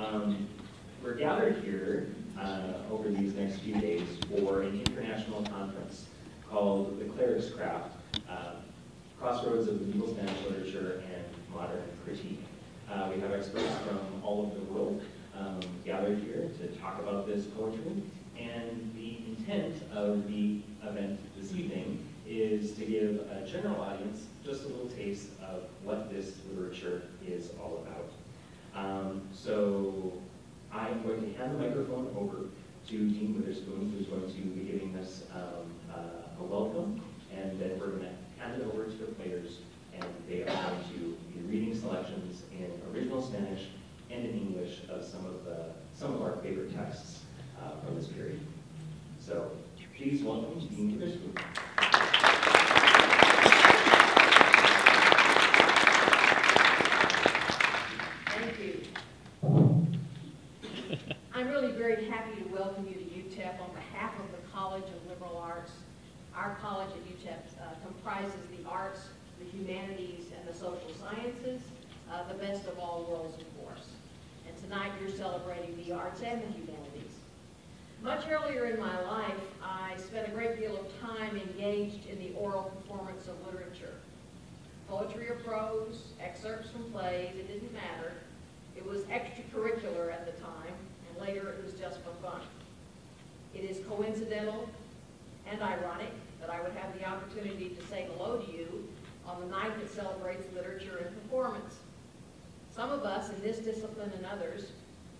Um, We're gathered here uh, over these next few days for an international conference called The Cleric's Craft, uh, Crossroads of Medieval Spanish Literature and Modern Critique. Uh, We have experts from all over the world um, gathered here to talk about this poetry. And the intent of the event this evening is to give a general audience just a little taste of what this literature is all about. Um, so I'm going to hand the microphone over to Dean Witherspoon, who's going to be giving us um, uh, a welcome, and then we're going to hand it over to the players, and they are going to be reading selections in original Spanish and in English of some of the some of our favorite texts uh, from this period. So please welcome Dean Witherspoon. Thank you. I'm really very happy to welcome you to UTEP on behalf of the College of Liberal Arts. Our college at UTEP uh, comprises the arts, the humanities, and the social sciences, uh, the best of all worlds, of course. And tonight you're celebrating the arts and the humanities. Much earlier in my life, I spent a great deal of time engaged in the oral performance of literature. Poetry or prose, excerpts from plays, it didn't matter. It was extracurricular at the time, and later it was just for fun. It is coincidental and ironic that I would have the opportunity to say hello to you on the night that celebrates literature and performance. Some of us in this discipline and others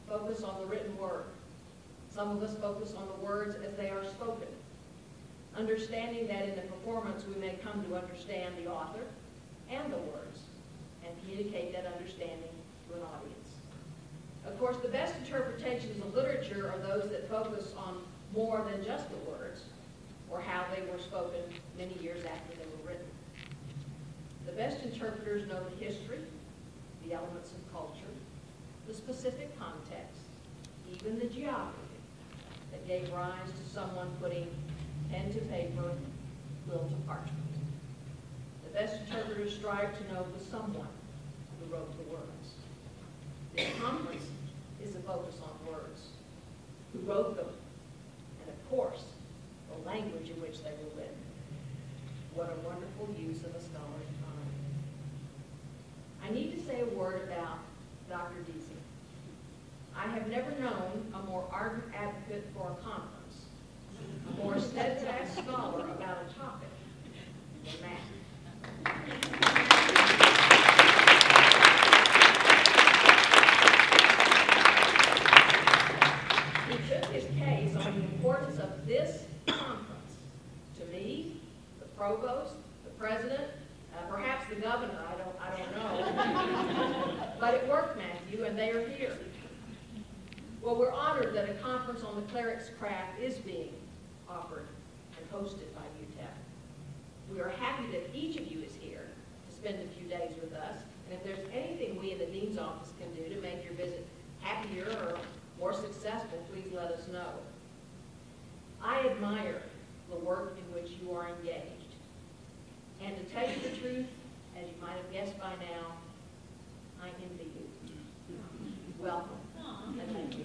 focus on the written word. Some of us focus on the words as they are spoken, understanding that in the performance we may come to understand the author and the words and communicate that understanding to an audience. Of course, the best interpretations of literature are those that focus on more than just the words or how they were spoken many years after they were written. The best interpreters know the history, the elements of culture, the specific context, even the geography that gave rise to someone putting pen to paper, will to parchment. The best interpreters strive to know the someone who wrote the words. This conference is a focus on words, who wrote them, and of course, the language in which they were written. What a wonderful use of a scholar's time. Say a word about Dr. Desing. I have never known a more ardent advocate for a conference, a more steadfast scholar about a topic than Matt. He took his case on the importance of this conference to me, the provost, the president, uh, perhaps the governor, I don't, I don't know. But it worked, Matthew, and they are here. Well, we're honored that a conference on the cleric's craft is being offered and hosted by UTEP. We are happy that each of you is here to spend a few days with us, and if there's anything we in the dean's office can do to make your visit happier or more successful, please let us know. I admire the work in which you are engaged. And to tell you the truth, as you might have guessed by now, I envy you. Welcome. And thank you.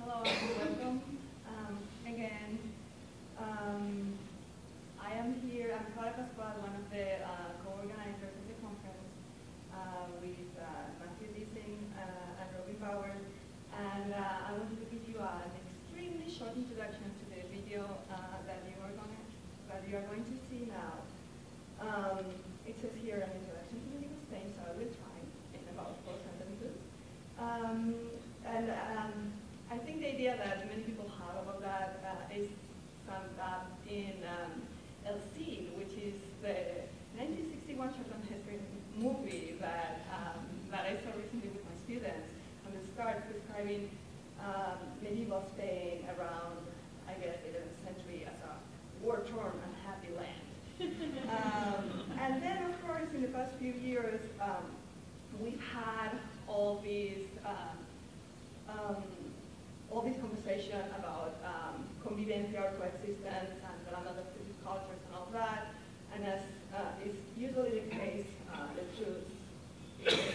Hello, and welcome um, again. Um, I am here, I'm Clara Pascual, one of the uh, co-organizers of the conference uh, with uh, Matthew Desing uh, and Robbie Powers. And uh, I wanted to give you an extremely short introduction to the video uh, that you are going that you are going to see now. Um, it says here an introduction to the Spain, so I will try in about four sentences. Um, and um, I think the idea that many people have about that uh, is summed up in um, El Cid, which is the 1961 short film history movie that, um, that I saw recently with my students. And it starts describing um, medieval Spain all these um, um all these conversation about um, convivencia or coexistence and the another cultures and all that. And as uh, is usually the case, uh, the Jews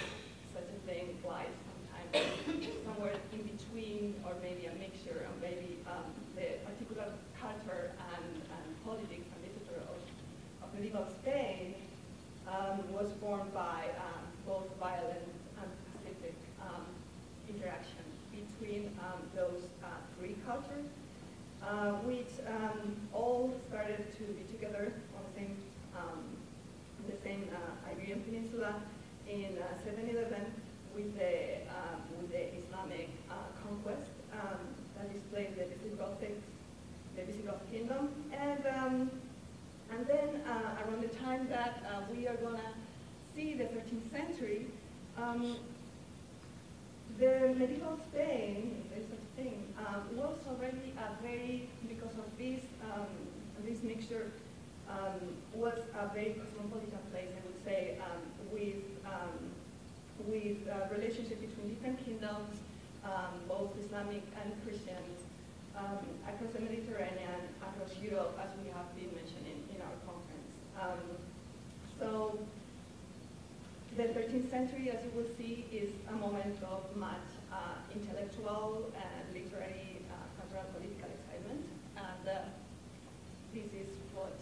a very cosmopolitan place, I would say, um, with, um, with relationship between different kingdoms, um, both Islamic and Christians, across the Mediterranean, across Europe, as we have been mentioning in our conference. so the 13th century, as you will see, is a moment of much uh, intellectual and literary, uh, cultural, political excitement. And uh, this is what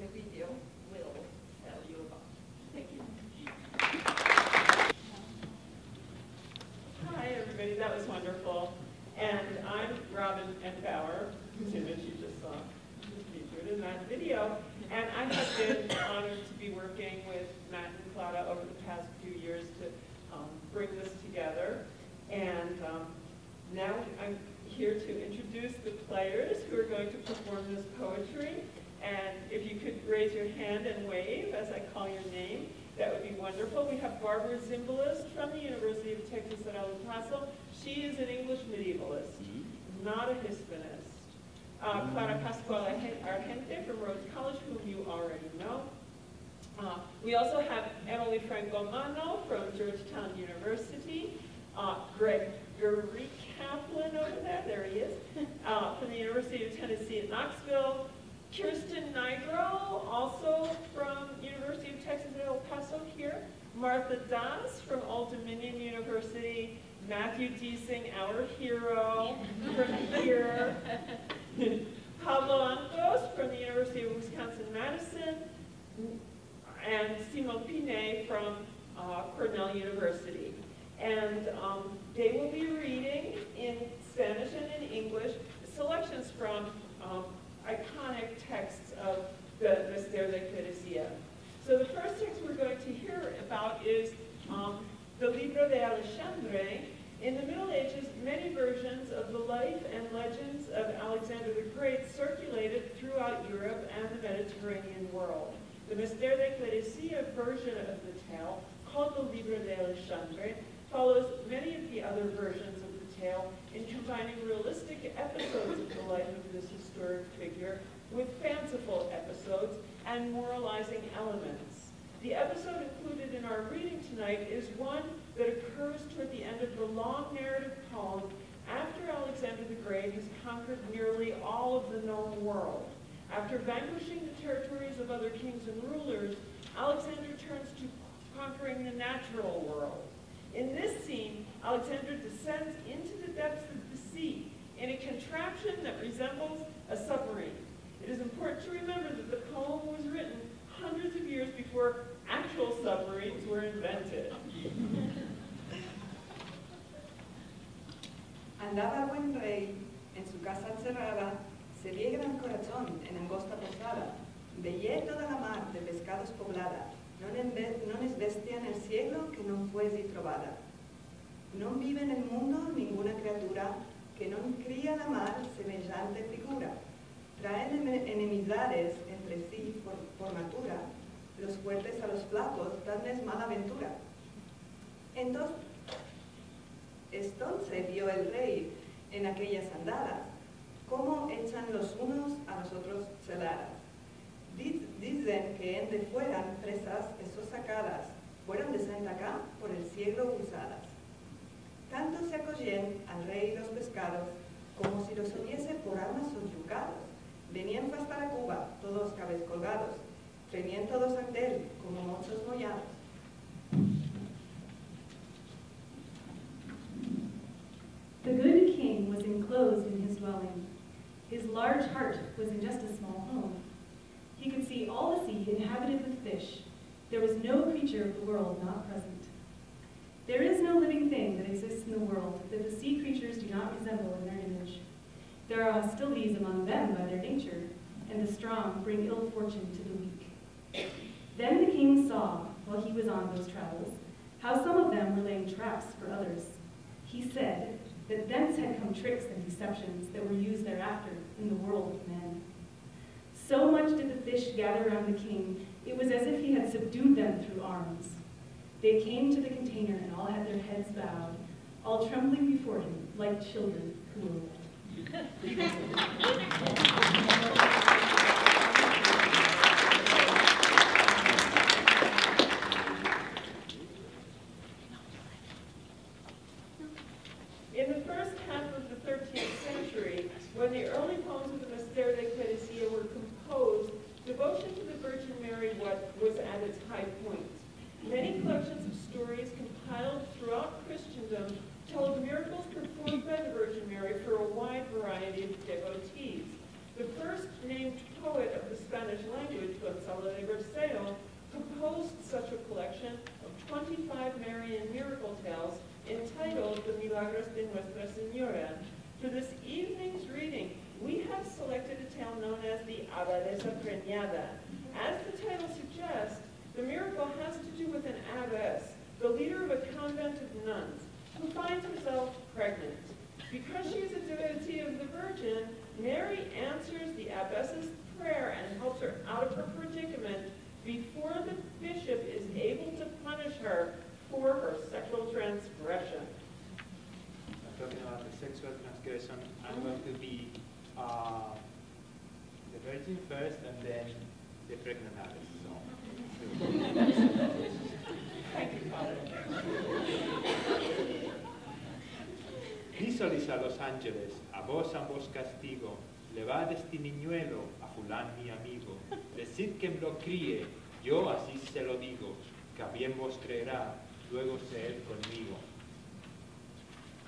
the video will tell you about. Thank you. Hi, everybody. That was wonderful. And I'm Robin M. Bower, whose image you just saw featured in that video. And I have been honored to be working with Matt and Clara over the past few years to um, bring this together. And um, now I'm here to introduce the players who are going to perform this poetry. And if you could raise your hand and wave as I call your name, that would be wonderful. We have Barbara Zimbalist from the University of Texas at El Paso. She is an English medievalist, not a Hispanist. Uh, Clara Pascual Argente from Rhodes College, whom you already know. Uh, we also have Emily Francomano from Georgetown University, uh, Gregory Kaplan over there, there he is, uh, from the University of Tennessee at Knoxville, Kirsten Nigro, also from University of Texas at El Paso here, Martha Daas from Old Dominion University, Matthew Desing, our hero, from here, Pablo Ancos from the University of Wisconsin-Madison, and Simon Pinet from uh, Cornell University. And um, they will be reading in Spanish and in English selections from um, iconic texts of the Mester de Clerecía. So the first text we're going to hear about is um, the Libro de Alexandre, in the Middle Ages, many versions of the life and legends of Alexander the Great circulated throughout Europe and the Mediterranean world. The Mester de Clerecía version of the tale, called the Libro de Alexandre, follows many of the other versions of the tale in combining realistic episodes of the life of this historic figure with fanciful episodes and moralizing elements. The episode included in our reading tonight is one that occurs toward the end of the long narrative poem after Alexander the Great has conquered nearly all of the known world. After vanquishing the territories of other kings and rulers, Alexander turns to conquering the natural world. In this scene, Alexander descends into the depths of the sea in a contraption that resembles a submarine. It is important to remember that the poem was written hundreds of years before actual submarines were invented. Andaba buen rey en su casa encerrada, se veía gran corazón en angosta posada, veía toda la mar de pescados poblada, no es bestia en el cielo que no fuese trovada. No vive en el mundo ninguna criatura que no cría la mar semejante figura. Traen enemidades entre sí por, por natura, los fuertes a los flacos danles mala aventura. Entonces, entonces vio el rey en aquellas andadas cómo echan los unos a los otros celadas. Dicen que en de fueran presas esos sacadas, fueron de Santa acá por el cielo usadas. Tanto se acogían al rey los pescados, como si los hubiese por armas subyugados. Venían pues para Cuba, todos cabez colgados, todos ante como mochos mollados. Enclosed in his dwelling. His large heart was in just a small home. He could see all the sea inhabited with fish. There was no creature of the world not present. There is no living thing that exists in the world that the sea creatures do not resemble in their image. There are hostilities among them by their nature, and the strong bring ill fortune to the weak. Then the king saw, while he was on those travels, how some of them were laying traps for others. He said that thence had come tricks and deceptions that were used thereafter in the world of men. So much did the fish gather around the king, it was as if he had subdued them through arms. They came to the container and all had their heads bowed, all trembling before him like children who were wed. Dísolis a los ángeles, a vos ambos castigo, levad este niñuelo a fulán mi amigo, decid que me lo críe, yo así se lo digo, que a bien vos creerá, luego él conmigo.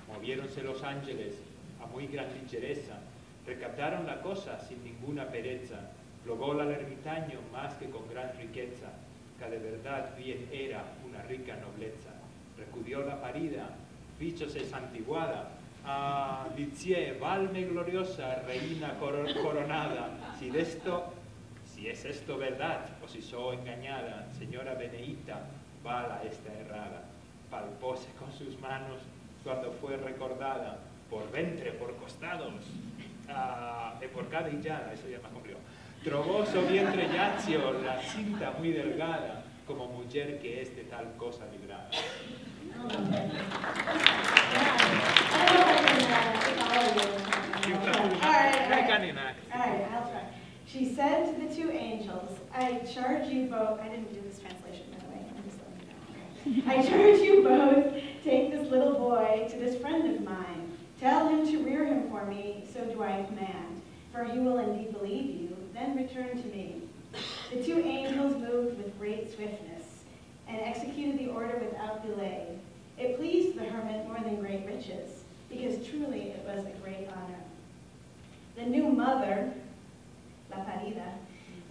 Moviéronse los ángeles a muy gran ligereza, recaptaron la cosa sin ninguna pereza, logóla al ermitaño más que con gran riqueza, que de verdad bien era una rica nobleza. Recudió la parida, fichose santiguada, a Lizie, valme gloriosa, reina coro- coronada, si de esto, si es esto verdad, o si soy engañada, señora Beneita, bala esta errada, palpóse con sus manos cuando fue recordada, por ventre, por costados, ah, e por cada illada, eso ya más complicado. Trobó su vientre yacio, la cinta muy delgada, como mujer que es de tal cosa librada. She said to the two angels, I charge you both, I didn't do this translation, by the way, I'm just letting you know. I charge you both, take this little boy to this friend of mine. Tell him to rear him for me, so do I command. For he will indeed believe you, then return to me. The two angels moved with great swiftness and executed the order without delay. It pleased the hermit more than great riches, because truly it was a great honor. The new mother, La Parida,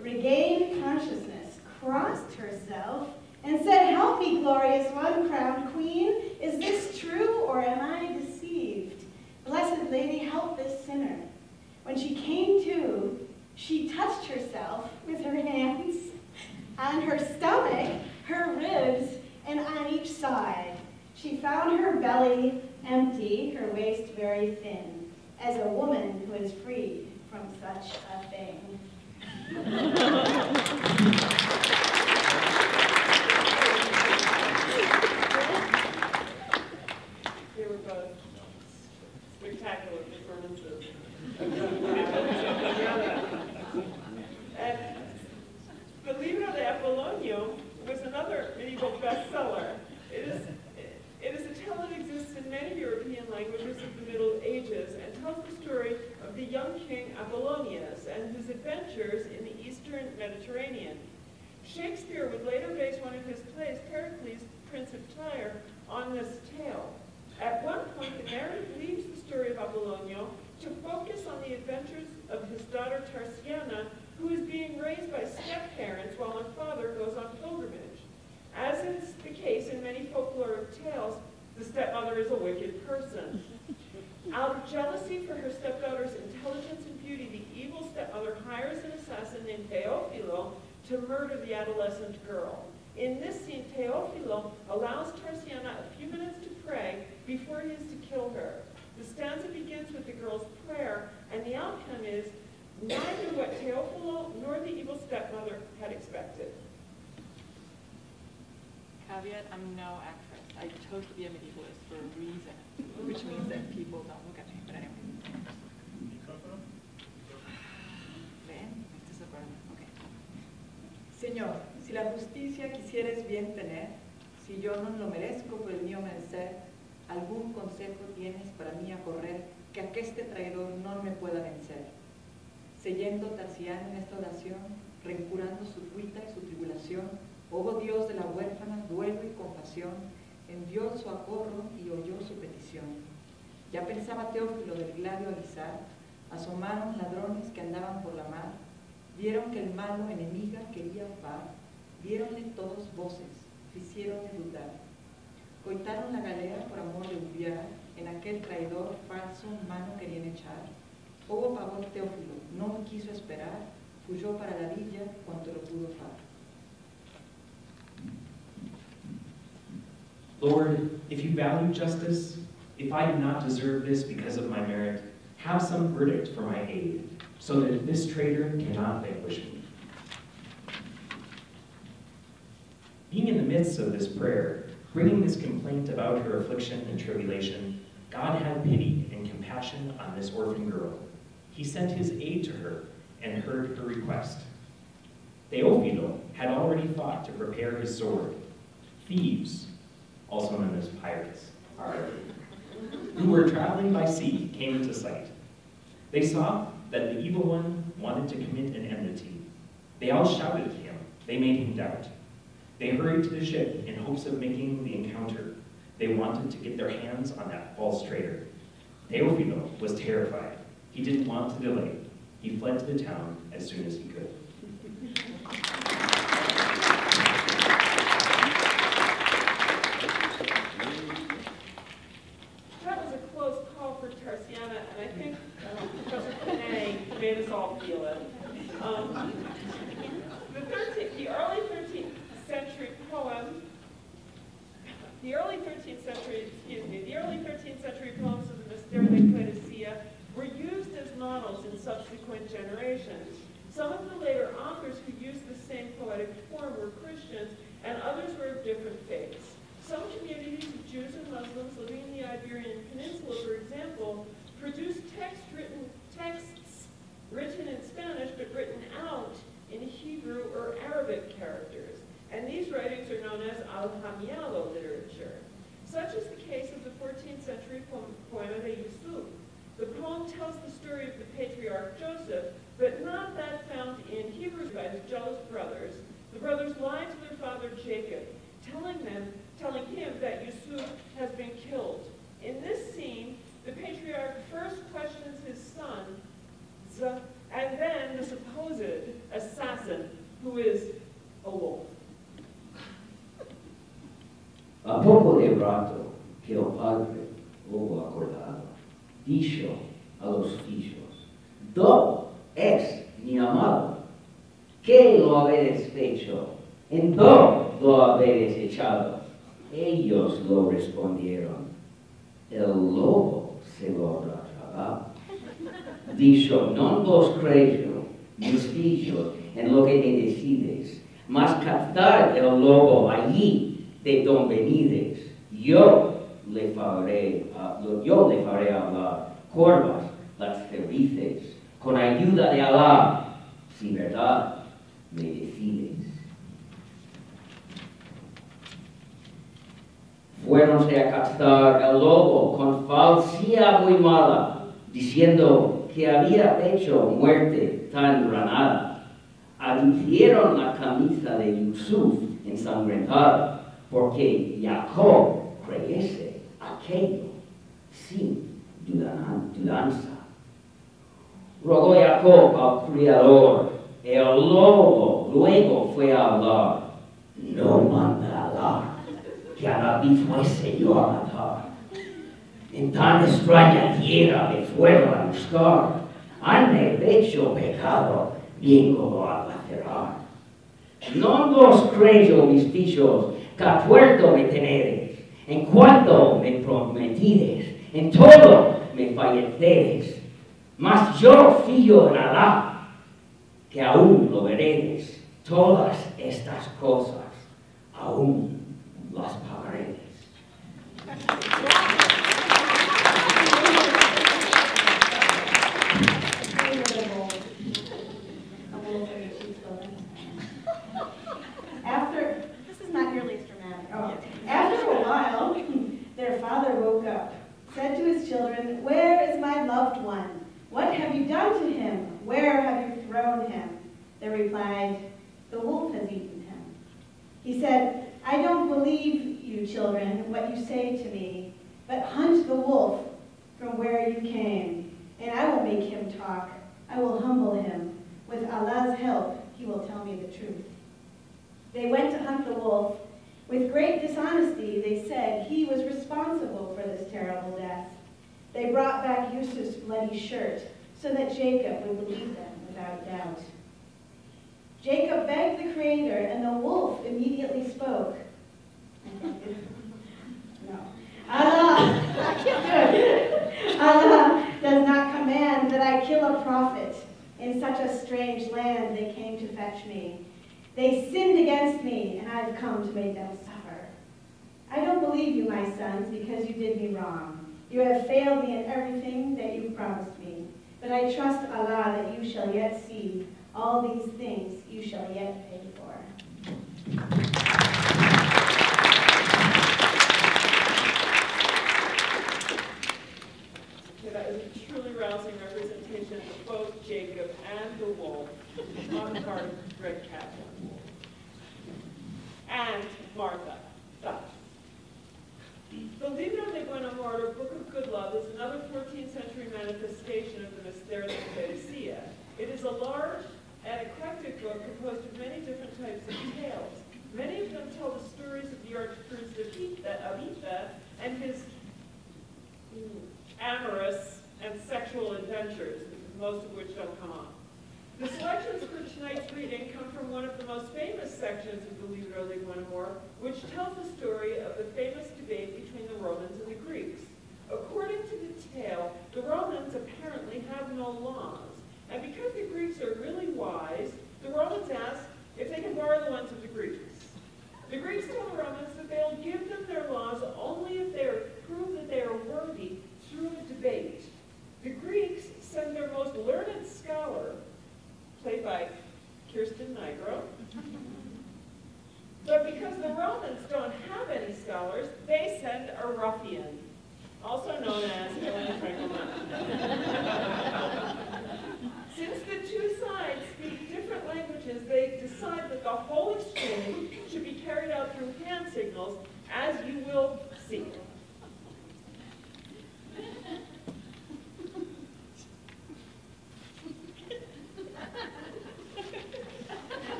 regained consciousness, crossed herself, and said, Help me, glorious one, crowned queen. Is this true, or am I deceived? Blessed lady, help this sinner. When she came to, she touched herself with her hands on her stomach, her ribs, and on each side. She found her belly empty, her waist very thin, as a woman who is freed from such a thing. They were both spectacular performances. and the Libro de Apollonio was another medieval bestseller. It is, it is a tale that exists in many European languages of the Middle Ages and tells the story Shakespeare would later base one of his plays, Pericles, Prince of Tyre, on this tale. At one point, the narrative leaves the story of Apollonio to focus on the adventures of his daughter Tarsiana, who is being raised by step-parents while her father goes on pilgrimage. As is the case in many folkloric tales, the stepmother is a wicked person. Out of jealousy for her stepdaughter's intelligence and beauty, the evil stepmother hires an assassin named Teofilo to murder the adolescent girl. In this scene, Teofilo allows Tarsiana a few minutes to pray before he is to kill her. The stanza begins with the girl's prayer, and the outcome is neither what Teofilo nor the evil stepmother had expected. Caveat, I'm no actress. I chose to be a medievalist for a reason, which means that people don't look at me. But anyway. ¿Ven? ¿Estás de acuerdo? Okay. Señor, la justicia quisieres bien tener, si yo no lo merezco por el mío merecer, algún consejo tienes para mí a correr que aqueste traidor no me pueda vencer. Seyendo Tarsiano en esta oración, reincurando su cuita y su tribulación, oh Dios de la huérfana, duelo y compasión, envió su acorro y oyó su petición. Ya pensaba Teófilo del Gladio avisar, asomaron ladrones que andaban por la mar, vieron que el malo enemiga quería par, vieronle todos voces, hicieronle dudar. Coitaron la galera por amor de Ubiar, en aquel traidor falso mano querían echar. Hubo pavor Teófilo, no quiso esperar, fuyó para la villa cuanto lo pudo far. Lord, if you value justice, if I do not deserve this because of my merit, have some verdict for my aid, so that this traitor cannot vanquish me. Being in the midst of this prayer, bringing this complaint about her affliction and tribulation, God had pity and compassion on this orphan girl. He sent his aid to her and heard her request. Teofilo had already fought to prepare his sword. Thieves, also known as pirates, who were traveling by sea, came into sight. They saw that the evil one wanted to commit an enmity. They all shouted at him. They made him doubt. They hurried to the ship in hopes of making the encounter. They wanted to get their hands on that false traitor. Teofilo was terrified. He didn't want to delay. He fled to the town as soon as he could. That was a close call for Tarsiana, and I think uh, Professor Pinet made us all feel it. Um, the, 13th, the early 13th century poem, the early 13th century, excuse me, the early 13th century poems of the Mester de Poesia were used as models in subsequent generations. Some of the later authors who used the same poetic form were Christians, and others were of different faiths. Some communities of Jews and Muslims living in the Iberian Peninsula, for example, produced text written, texts written in Spanish but written out in Hebrew or Arabic characters. And these writings are known as aljamiado literature. Such is the case of the 14th century poem, Poema de Yusuf. The poem tells the story of the patriarch Joseph, but not that found in Hebrews by his jealous brothers. The yo le faré, lo- yo le faré hablar, corvas las felices, con ayuda de Alá, si verdad me decides. Fuéronse a captar el lobo con falsía muy mala, diciendo que había hecho muerte tan granada. alucieron la camisa de Yusuf ensangrentada, porque Jacob creyese aquello sin dudan- dudanza. Rogó Jacob al criador, el lobo luego fue a hablar, no manda Alá que a David fuese yo a matar. En tan extraña tierra me fueron a buscar, hanme hecho pecado, bien como a lacerar. No los creyó mis dichos, que a puerto me teneres, en cuanto me prometides, en todo me falleceres. Mas yo fío en Alá, que aún lo veréis, todas estas cosas, aún las came, and I will make him talk. I will humble him. With Allah's help, he will tell me the truth. They went to hunt the wolf. With great dishonesty, they said he was responsible for this terrible death. They brought back Yusuf's bloody shirt so that Jacob would believe them without doubt. Jacob begged the Creator, and the wolf immediately spoke. No. Allah, Allah does not command that I kill a prophet. In such a strange land they came to fetch me. They sinned against me, and I've come to make them suffer. I don't believe you, my sons, because you did me wrong. You have failed me in everything that you promised me. But I trust Allah that you shall yet see all these things you shall yet pay for.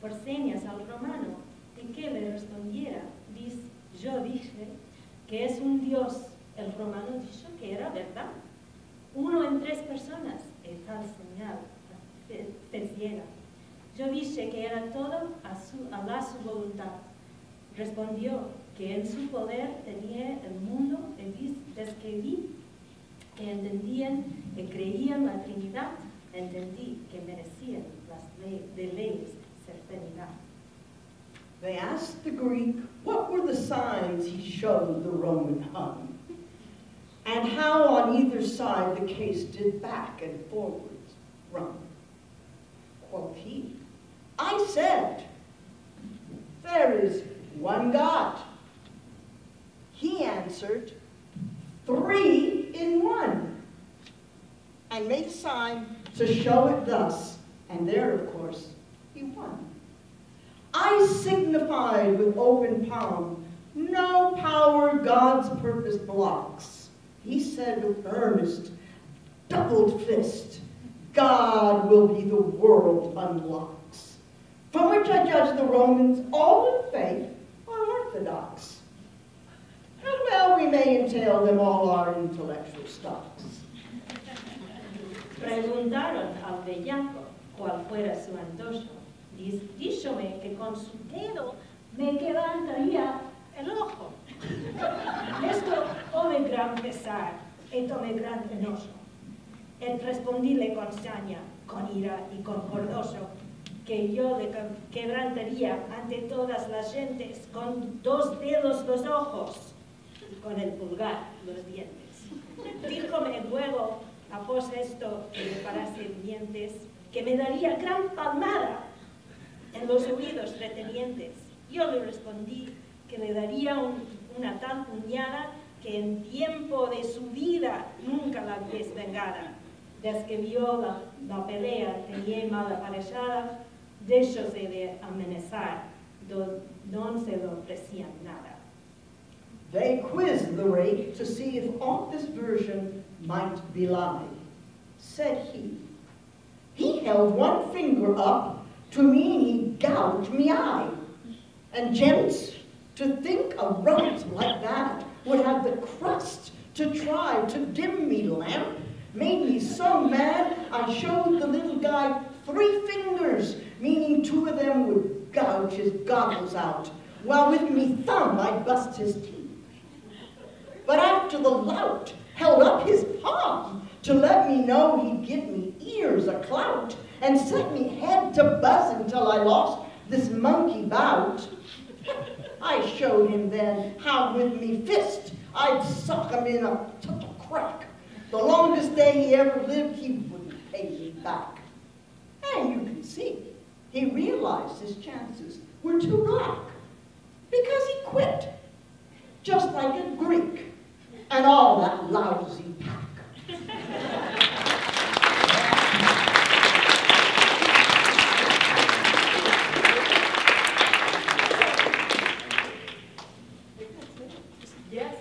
Por señas al romano y que le respondiera. Dice, yo dije que es un dios. El romano dijo que era verdad. Uno en tres personas es tal señal hiciera. Yo dije que era todo a, su, a la su voluntad. Respondió que en su poder tenía el mundo y vi que entendían y creían la Trinidad, entendí que merecían las ley, de. They asked the Greek what were the signs he showed the Roman hung, and how on either side the case did back and forwards run. Quoth he, I said, there is one God. He answered, three in one, and made a sign to show it thus. And there, of course, he won. I signified with open palm, no power God's purpose blocks. He said with earnest, doubled fist, God will be the world unlocks. From which I judge the Romans, all in faith, are orthodox. How well, we may entail them all our intellectual stocks. Preguntaron cuál fuera su antojo. Díxome que con su dedo me quebrantaría el ojo. Esto ome gran pesar e tome gran enojo. El respondíle con saña, con ira y con cordoso, que yo le que- quebrantaría ante todas las gentes con dos dedos los ojos y con el pulgar los dientes. Díjome luego, após esto me parase dientes, que me daría gran palmada en los oídos retenientes. Yo le respondí que le daría un- una tal puñada que en tiempo de su vida nunca la vies vengada. Desde que vio la, la pelea tenía mal aparejada, déjose de amenazar, do, no se lo ofrecían nada. They quizzed the rake to see if aught this version might belie. Said he, he held one finger up to mean he gouged me eye. And gents, to think a runt like that would have the crust to try to dim me lamp made me so mad I showed the little guy three fingers, meaning two of them would gouge his goggles out, while with me thumb I'd bust his teeth. But after the lout held up his palm to let me know he'd give me ears a clout and set me head to buzz until I lost this monkey bout, I showed him then how with me fist I'd suck him in a total crack. The longest day he ever lived, he wouldn't pay me back. And you can see, he realized his chances were too black because he quit, just like a Greek and all that lousy pack. Yes,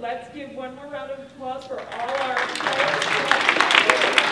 let's give one more round of applause for all our.